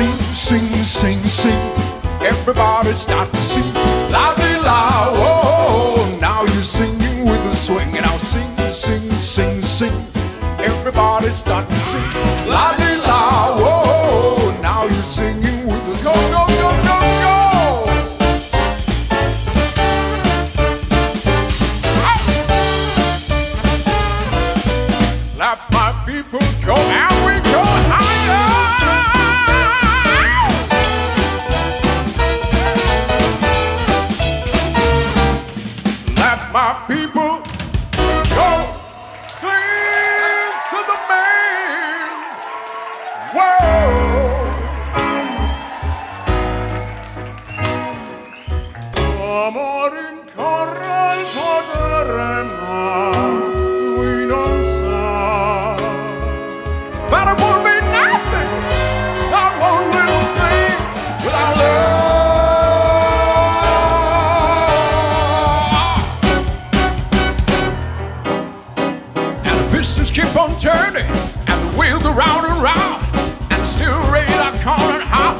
sing, sing, sing. sing. Everybody start to sing. La di la, whoa. Now you're singing with a swing, and I'll sing, sing, sing, sing. Everybody start to sing. La people. Go clean to the man's world. Amor incorre pistons keep on turning, and the wheels go round and round, and still radar calling how the mountain